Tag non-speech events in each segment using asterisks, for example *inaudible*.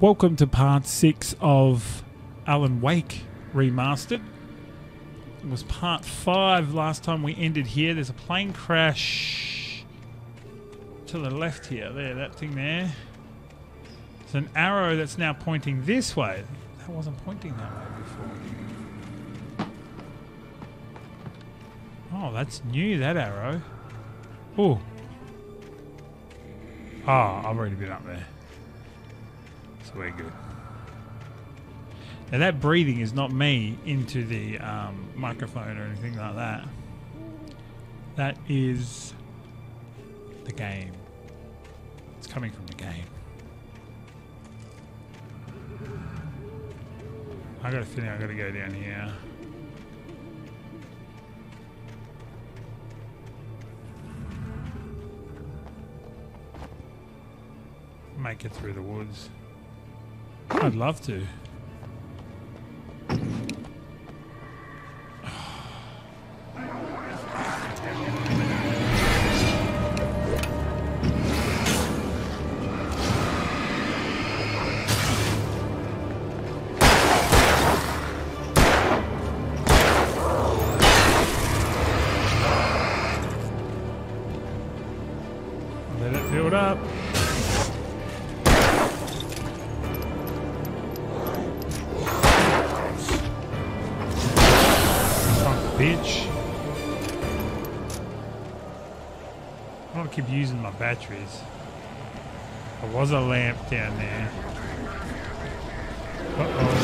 Welcome to part six of Alan Wake Remastered. It was part five last time we ended here. There's a plane crash to the left here. There, that thing there. There's an arrow that's now pointing this way. That wasn't pointing that way before. Oh, that's new, that arrow. Oh. Oh, I've already been up there. We're good. Now that breathing is not me into the um, microphone or anything like that. That is the game. It's coming from the game. I got a feeling I got to go down here. Make it through the woods. I'd love to. Batteries. There was a lamp down there. Uh-oh.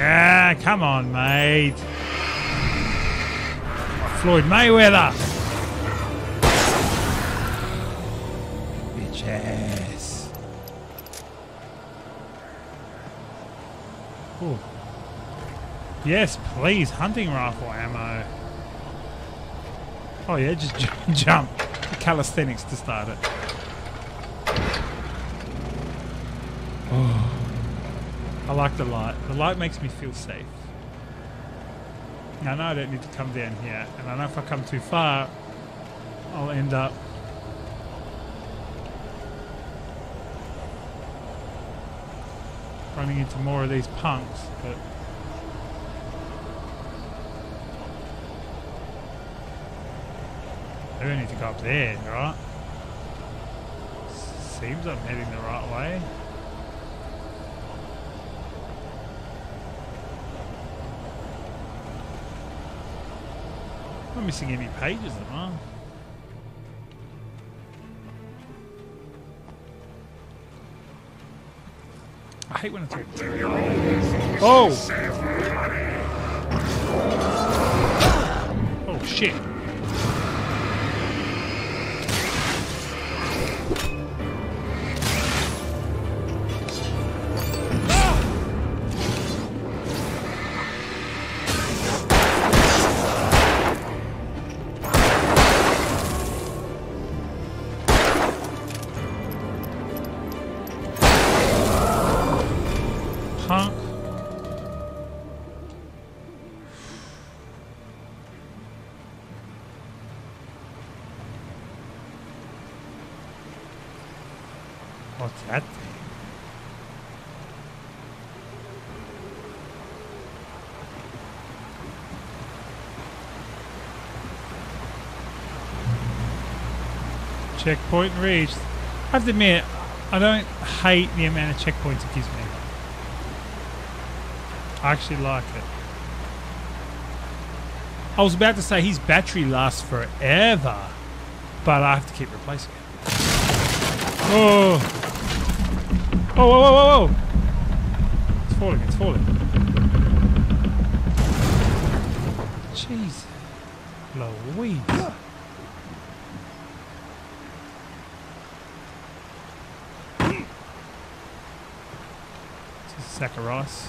Ah, come on, mate. Floyd Mayweather. Bitch ass. Ooh. Yes, please. Hunting rifle ammo. Oh, yeah, just *laughs* jump. Calisthenics to start it. Oh. I like the light. The light makes me feel safe. I know I don't need to come down here, and I know if I come too far, I'll end up running into more of these punks, but I don't need to go up there, right? Seems I'm heading the right way. Not missing any pages, am I? I hate when it's all. Oh! Oh shit! Checkpoint reached. I have to admit, I don't hate the amount of checkpoints it gives me. I actually like it. I was about to say his battery lasts forever, but I have to keep replacing it. Oh! Oh, whoa, whoa, whoa, whoa! It's falling, it's falling. Jeez. Louise. Sack of rice.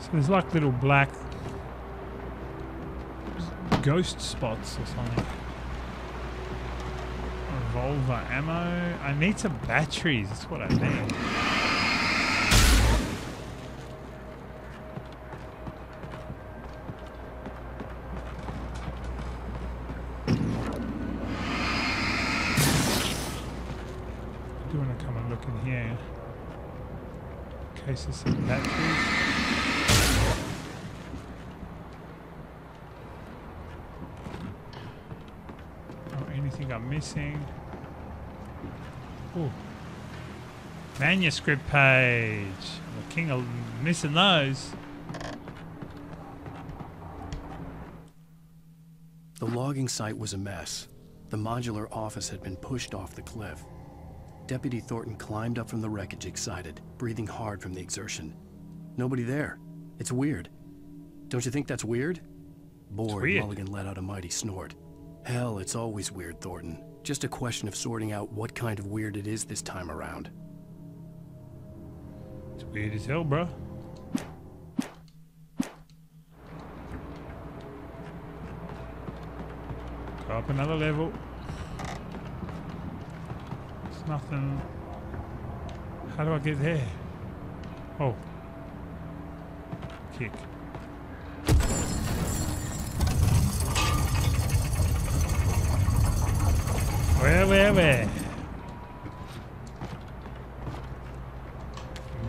So there's like little black ghost spots or something. Revolver ammo. I need some batteries. That's what I need. Do want to come and look in here. In case there's some batteries. Oh, anything I'm missing? Ooh. Manuscript page. The king of missing those. The logging site was a mess. The modular office had been pushed off the cliff. Deputy Thornton climbed up from the wreckage excited, breathing hard from the exertion. Nobody there. It's weird. Don't you think that's weird? Bored, weird. Mulligan let out a mighty snort. Hell, it's always weird, Thornton. Just a question of sorting out what kind of weird it is this time around. It's weird as hell, bro. Go up another level. Nothing. How do I get there? Oh. Kick. Where, where, where?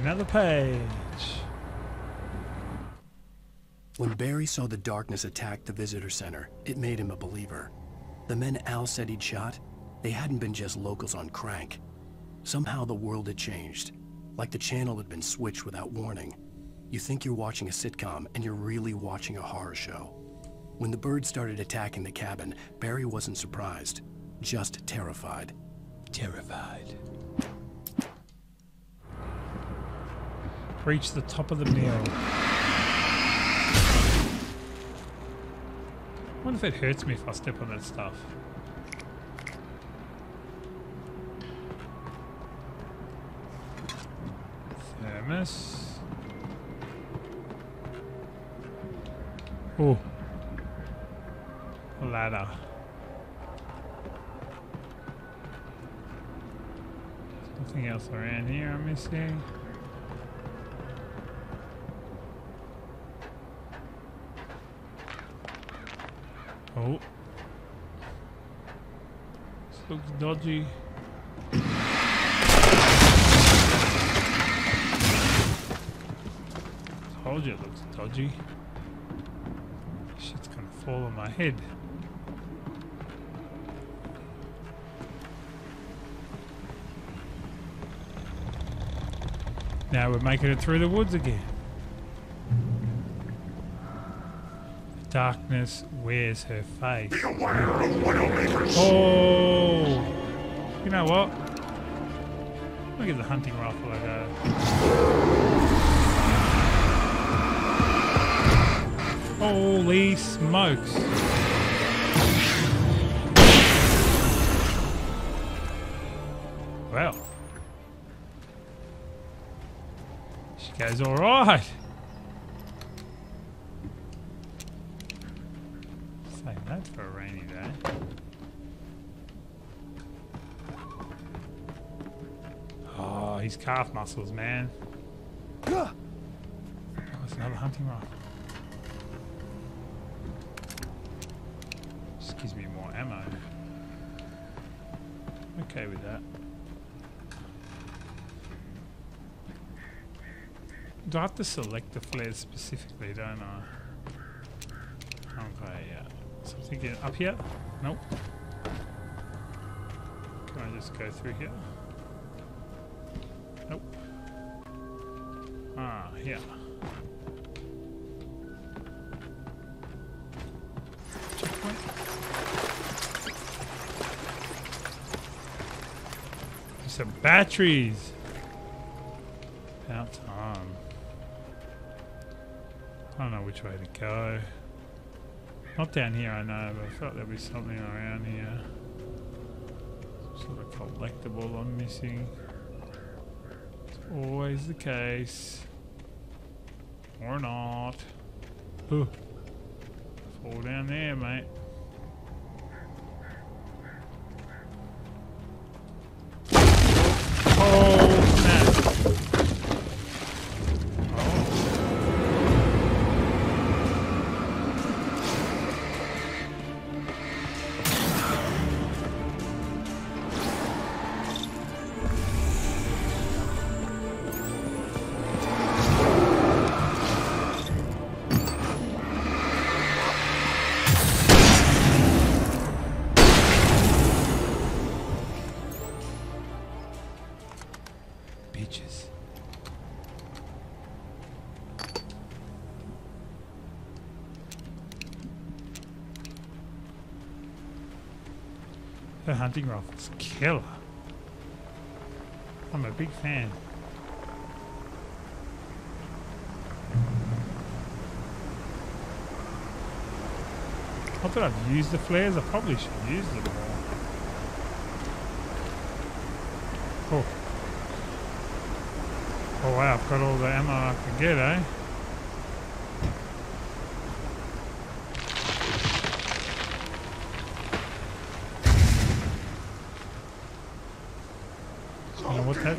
Another page. When Barry saw the darkness attack the visitor center, it made him a believer. The men Al said he'd shot, they hadn't been just locals on crank. Somehow the world had changed, like the channel had been switched without warning. You think you're watching a sitcom, and you're really watching a horror show. When the birds started attacking the cabin, Barry wasn't surprised, just terrified. Terrified. Reach the top of the mill. I wonder if it hurts me if I step on that stuff. Thermos. Oh. Ladder. Nothing else around here I'm missing. Oh. This looks dodgy. Told you it looks dodgy. Shit's gonna fall on my head. Now we're making it through the woods again. The darkness wears her face. Oh! You know what? Look at the hunting rifle a go. Holy smokes! Well. She goes alright. Say that for a rainy day. Oh, his calf muscles, man. Oh, it's another hunting rifle. Gives me more ammo. Okay with that. Do I have to select the flares specifically, don't I? Okay, yeah. So I'm up here? Nope. Can I just go through here? Nope. Ah, here. Some batteries. About time. I don't know which way to go. Not down here, I know, but I felt there'd be something around here. Some sort of collectible I'm missing. It's always the case. Or not. Ooh. Fall down there, mate. That hunting rifle's killer. I'm a big fan. Not that I've used the flares, I probably should use them more. Oh. Oh wow, I've got all the ammo I can get, eh? You know what that?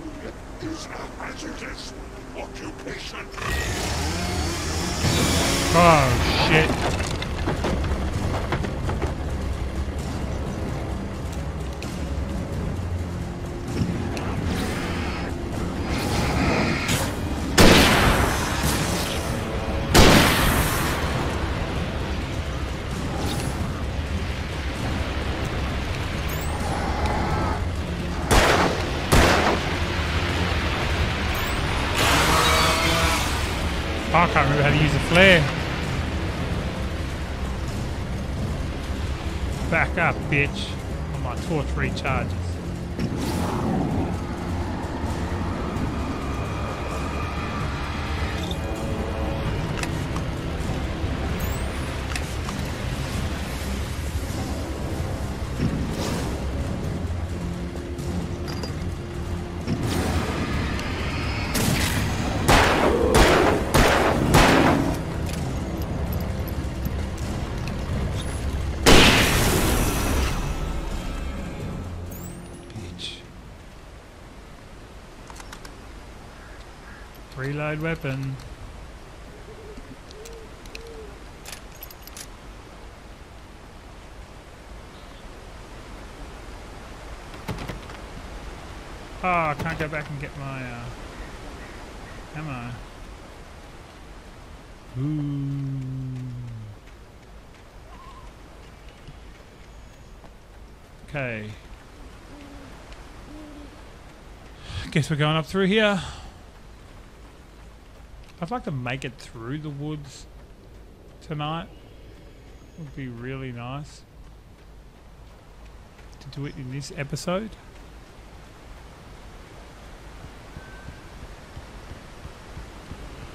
A occupation. Oh flare. Back up, bitch. When my torch recharges. Reload weapon. Oh, I can't go back and get my uh, ammo. Ooh. Okay. Guess we're going up through here. I'd like to make it through the woods tonight. Would be really nice to do it in this episode.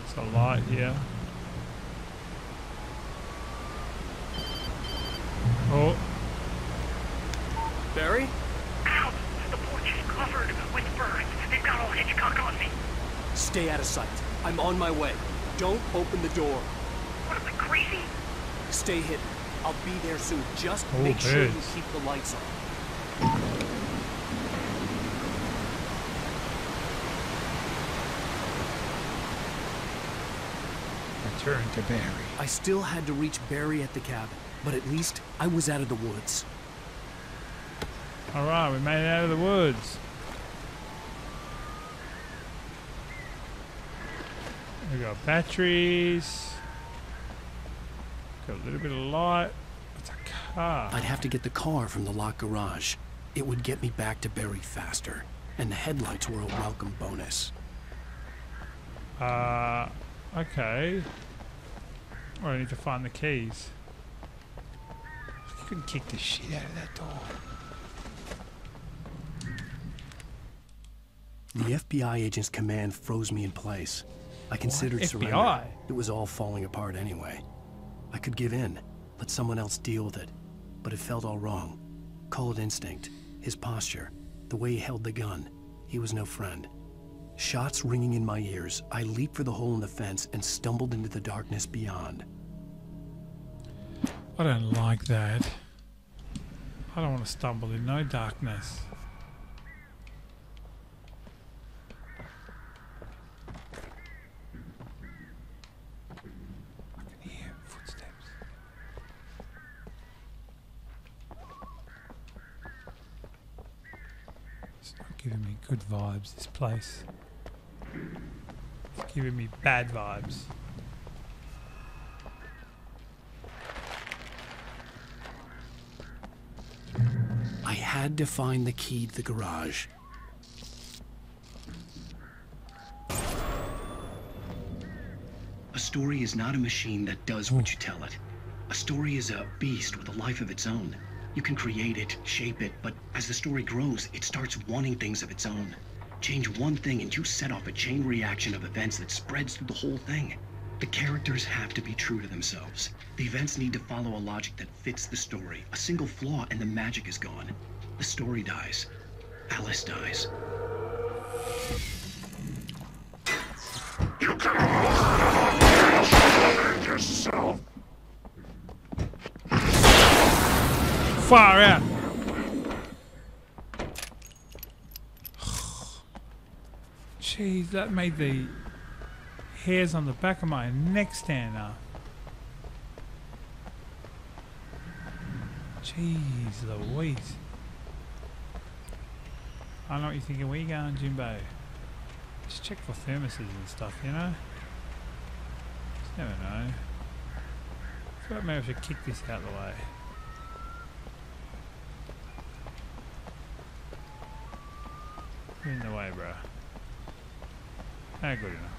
It's a light here. Oh, Barry? Ow! The porch is covered with birds. They've got all Hitchcock on me. Stay out of sight. I'm on my way. Don't open the door. What am I, crazy? Stay hidden. I'll be there soon. Just Oh, make sure you keep the lights on. return to Barry. I still had to reach Barry at the cabin, but at least I was out of the woods. Alright, we made it out of the woods. We got batteries. Got a little bit of light. It's a car. I'd have to get the car from the locked garage. It would get me back to Barry faster, and the headlights were a welcome bonus. Uh, okay. Oh, I need to find the keys. You couldn't kick the shit out of that door. The FBI agent's command froze me in place. I considered surrender. FBI? It was all falling apart anyway. I could give in, let someone else deal with it, but it felt all wrong. Call it instinct, his posture, the way he held the gun. He was no friend. Shots ringing in my ears, I leaped for the hole in the fence and stumbled into the darkness beyond. I don't like that. I don't want to stumble in no darkness. I can hear footsteps. It's not giving me good vibes, this place. It's giving me bad vibes. I had to find the key to the garage. A story is not a machine that does what you tell it. A story is a beast with a life of its own. You can create it, shape it, but as the story grows, it starts wanting things of its own. Change one thing and you set off a chain reaction of events that spreads through the whole thing. The characters have to be true to themselves. The events need to follow a logic that fits the story. A single flaw and the magic is gone. The story dies. Alice dies. You can yourself. Far out. Jeez, that made the hairs on the back of my neck stand up. Jeez Louise. I know what you're thinking. Where you going, Jimbo? Just check for thermoses and stuff, you know? Just never know. I like maybe I should kick this out of the way. You're in the way, bro. Ah, good enough.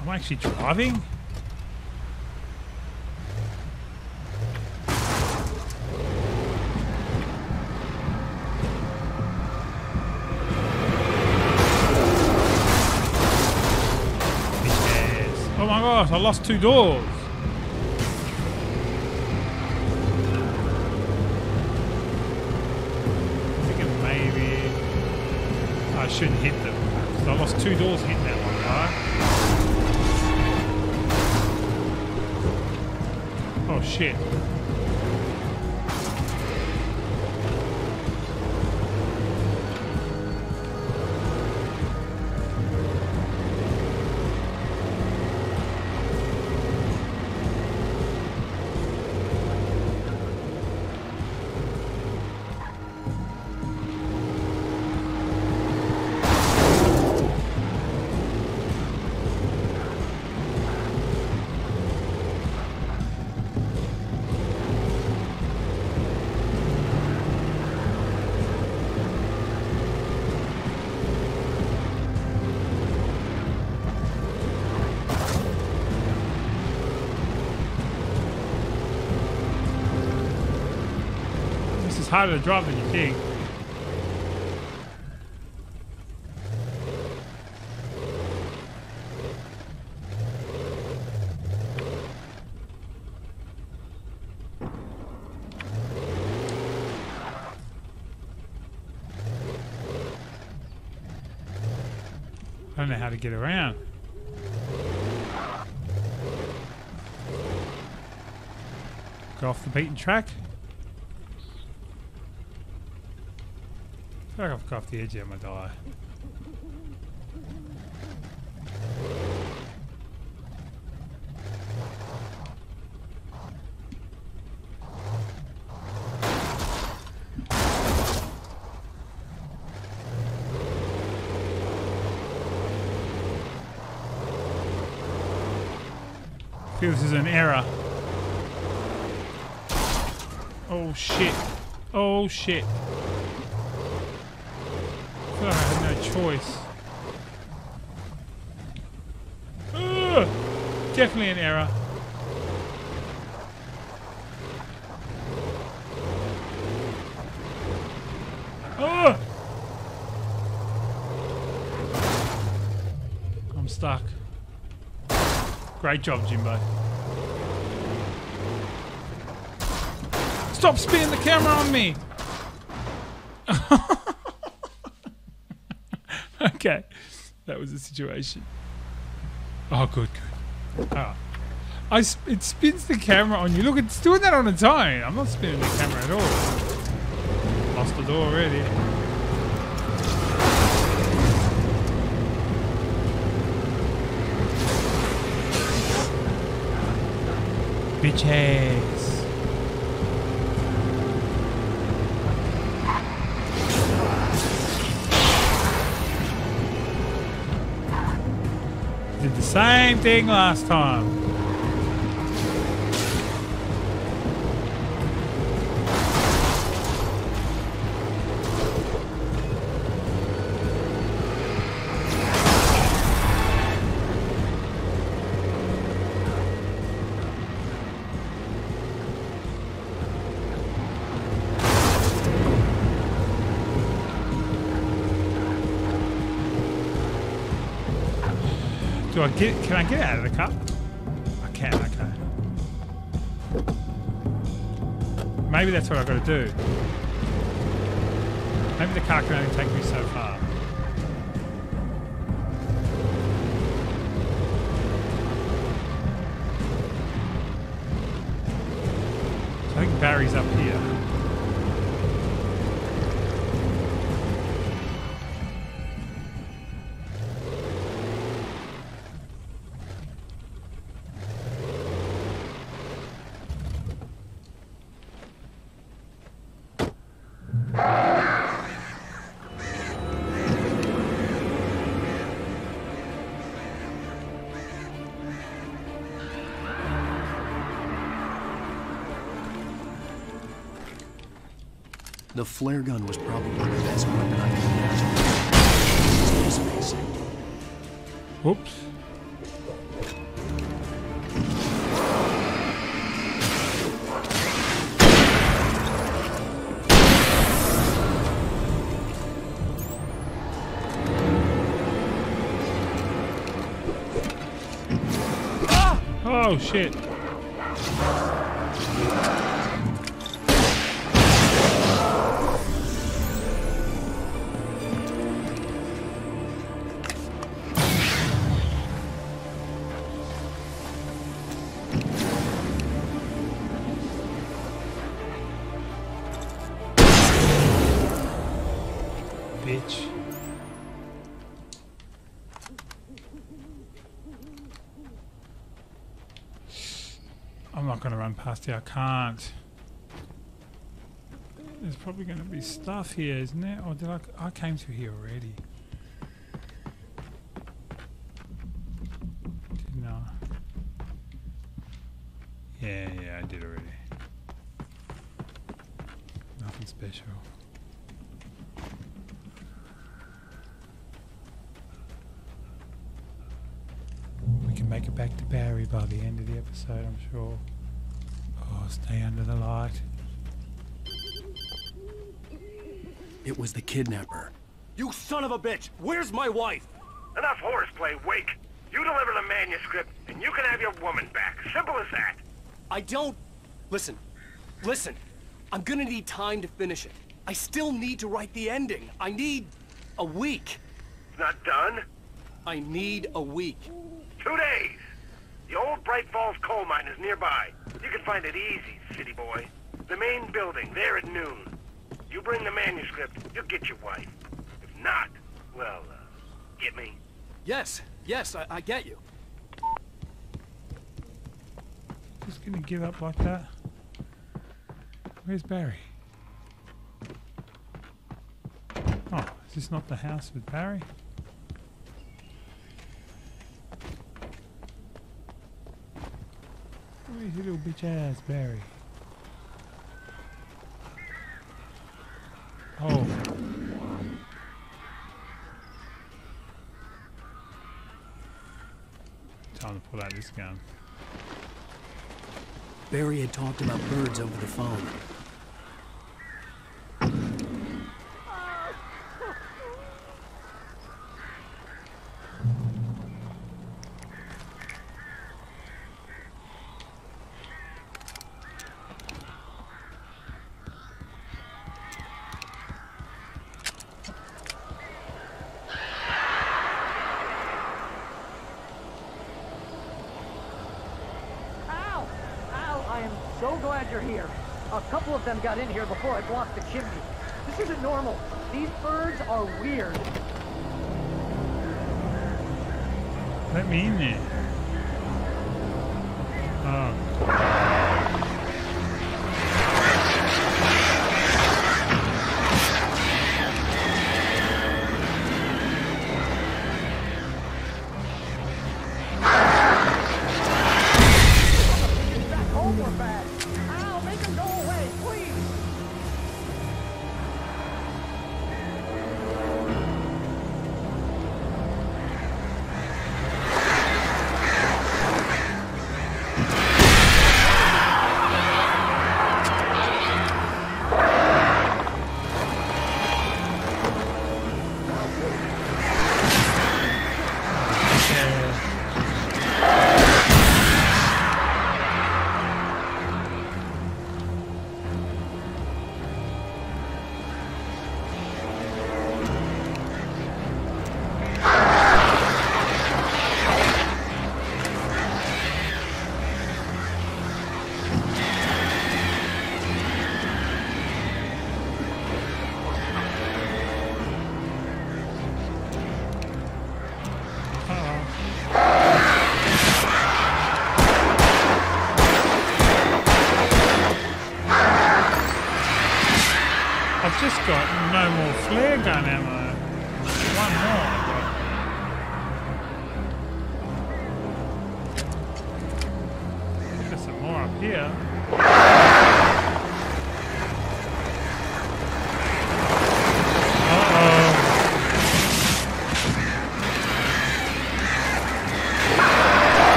I'm actually driving? I lost two doors. I'm thinking maybe I shouldn't hit them. I lost two doors hitting that one guy. Oh shit. Harder to drive than you think. I don't know how to get around. Go off the beaten track. I feel like I've got off the edge here, I'm gonna die. I feel this is an error. Oh shit. Oh shit. I feel like I had no choice. Ugh! Definitely an error. Ugh! I'm stuck. Great job, Jimbo. Stop spinning the camera on me! *laughs* *laughs* okay, that was the situation. Oh, good, good. Ah. I sp- it spins the camera on you. Look, it's doing that on its own. I'm not spinning the camera at all. Lost the door already. Bitches. Did the same thing last time. Do I get? Can I get out of the car? I can. Okay. Maybe that's what I've got to do. Maybe the car can only take me so far. I think Barry's up here. The flare gun was probably the best weapon I could imagine. Facing. Whoops. Ah! Oh shit. Past here. I can't. There's probably going to be stuff here, isn't there? Or did I? I came through here already. Didn't I? Yeah, yeah, I did already. Nothing special. We can make it back to Barry by the end of the episode, I'm sure. Stay under the light. It was the kidnapper. You son of a bitch! Where's my wife? Enough horseplay, Wake. You deliver the manuscript, and you can have your woman back. Simple as that. I don't... Listen. Listen. I'm gonna need time to finish it. I still need to write the ending. I need... a week. Not done. I need a week. Two days. The old Bright Falls coal mine is nearby. You can find it easy, city boy. The main building, there at noon. You bring the manuscript, you'll get your wife. If not, well, uh, get me. Yes, yes, I, I get you. Just gonna give up like that? Where's Barry? Oh, is this not the house with Barry? Where's little bitch ass Barry? Oh. Time to pull out this gun. Barry had talked about birds over the phone. Ow! Ow! I am so glad you're here. A couple of them got in here before I blocked the chimney. This isn't normal. These birds are weird. Let me in there. Oh.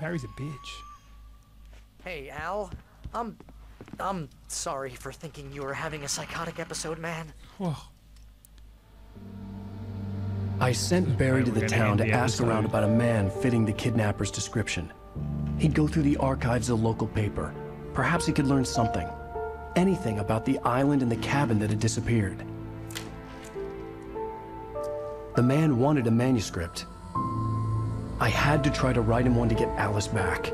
Barry's a bitch. Hey, Al. I'm. I'm sorry for thinking you were having a psychotic episode, man. Whoa. I sent Barry to the town to the ask around about a man fitting the kidnapper's description. He'd go through the archives of the local paper. Perhaps he could learn something. Anything about the island and the cabin that had disappeared. The man wanted a manuscript. I had to try to write him one to get Alice back.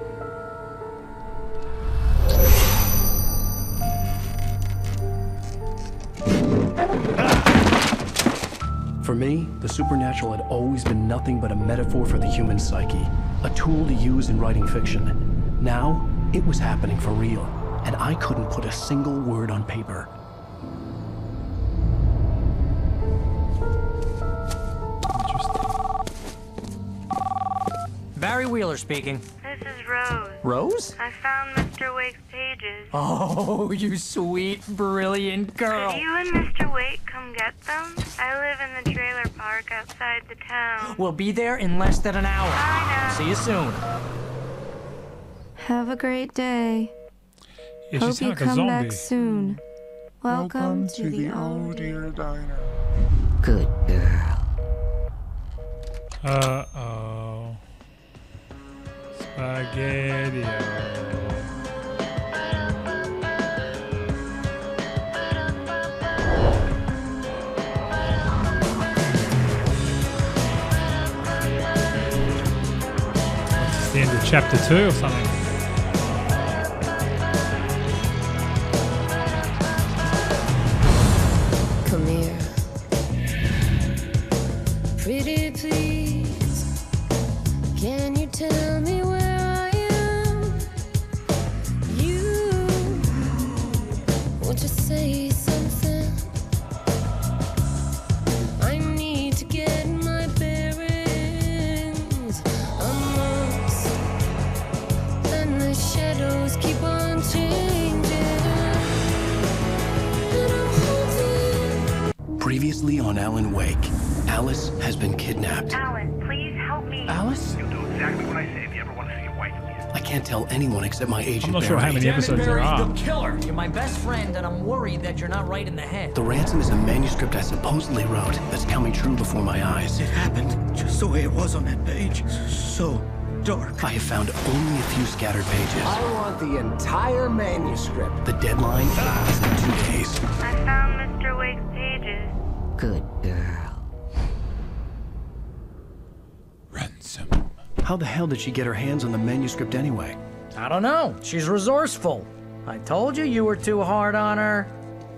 For me, the supernatural had always been nothing but a metaphor for the human psyche, a tool to use in writing fiction. Now, it was happening for real, and I couldn't put a single word on paper. Barry Wheeler speaking. This is Rose. Rose? I found Mr. Wake's pages. Oh, *laughs* you sweet, brilliant girl. Could you and Mr. Wake come get them? I live in the trailer park outside the town. We'll be there in less than an hour. Bye now. See you soon. Have a great day. Yeah, Hope you like come back soon. Welcome, to, the old dear diner. Good girl. Uh oh. Spaghetti. It's the end of chapter two or something. Except my agent I'm not sure how many episodes there Barry, are. the killer. You're my best friend, and I'm worried that you're not right in the head. The ransom is a manuscript I supposedly wrote that's coming true before my eyes. It happened just the way it was on that page. So dark. I have found only a few scattered pages. I want the entire manuscript. The deadline is in two days. I found Mr. Wake's pages. Good girl. Ransom. How the hell did she get her hands on the manuscript anyway? I don't know. She's resourceful. I told you you were too hard on her.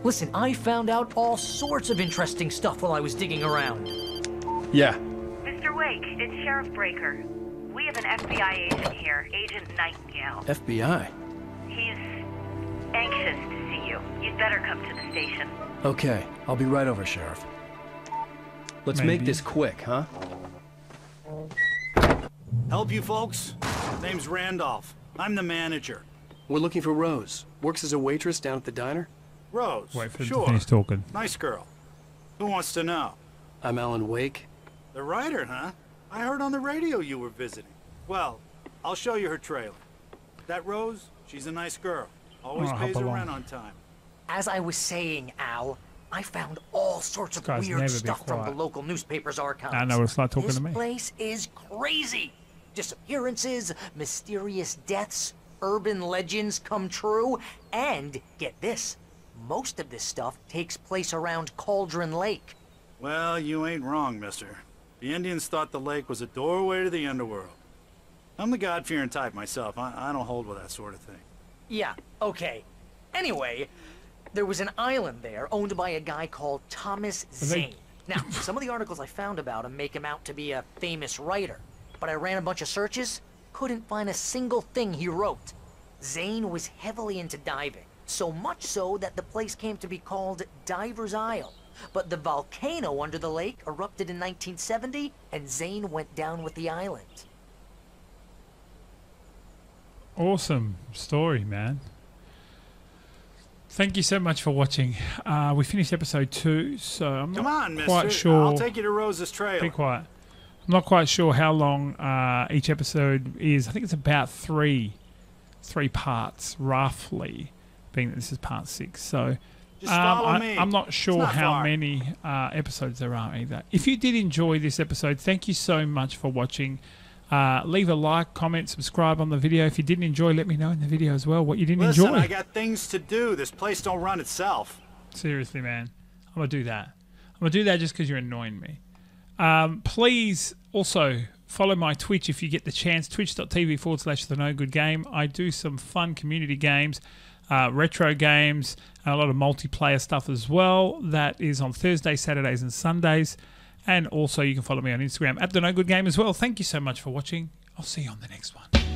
Listen, I found out all sorts of interesting stuff while I was digging around. Yeah. Mr. Wake, it's Sheriff Breaker. We have an FBI agent here, Agent Nightingale. FBI. He's anxious to see you. You'd better come to the station. Okay, I'll be right over, Sheriff. Let's Maybe. make this quick, huh? Help you folks? Name's Randolph. I'm the manager. We're looking for Rose. Works as a waitress down at the diner. Rose. Wait for him sure. to finish talking. Nice girl. Who wants to know? I'm Alan Wake. The writer, huh? I heard on the radio you were visiting. Well, I'll show you her trailer. That Rose, she's a nice girl. Always Oh, pays her rent on time. As I was saying, Al, I found all sorts of Guy's weird stuff from the local newspaper's archives. I know, it's like talking this to me. This place is crazy. Disappearances, mysterious deaths, urban legends come true, and get this, most of this stuff takes place around Cauldron Lake. Well, you ain't wrong, mister. The Indians thought the lake was a doorway to the underworld. I'm the God-fearing type myself. I, I don't hold with that sort of thing. Yeah, okay. Anyway, there was an island there owned by a guy called Thomas Zane. Now, some of the articles I found about him make him out to be a famous writer, but I ran a bunch of searches, couldn't find a single thing he wrote. Zane was heavily into diving, so much so that the place came to be called Diver's Isle. But the volcano under the lake erupted in 1970, and Zane went down with the island. Awesome story, man. Thank you so much for watching. Uh, we finished episode two, so I'm Come not on, mister. quite sure. I'll take you to Rose's trailer. Be quiet. I'm not quite sure how long uh, each episode is. I think it's about three, three parts roughly, being that this is part six. So um, I, me. I'm not sure not how far. many uh, episodes there are either. If you did enjoy this episode, thank you so much for watching. Uh, leave a like, comment, subscribe on the video. If you didn't enjoy, let me know in the video as well what you didn't Listen, enjoy. I got things to do. This place don't run itself. Seriously, man. I'm going to do that. I'm going to do that just because you're annoying me. Um, please also follow my Twitch if you get the chance. Twitch.tv forward slash the no good game. I do some fun community games, uh, retro games, and a lot of multiplayer stuff as well. That is on Thursdays, Saturdays, and Sundays. And also, you can follow me on Instagram at the no good game as well. Thank you so much for watching. I'll see you on the next one.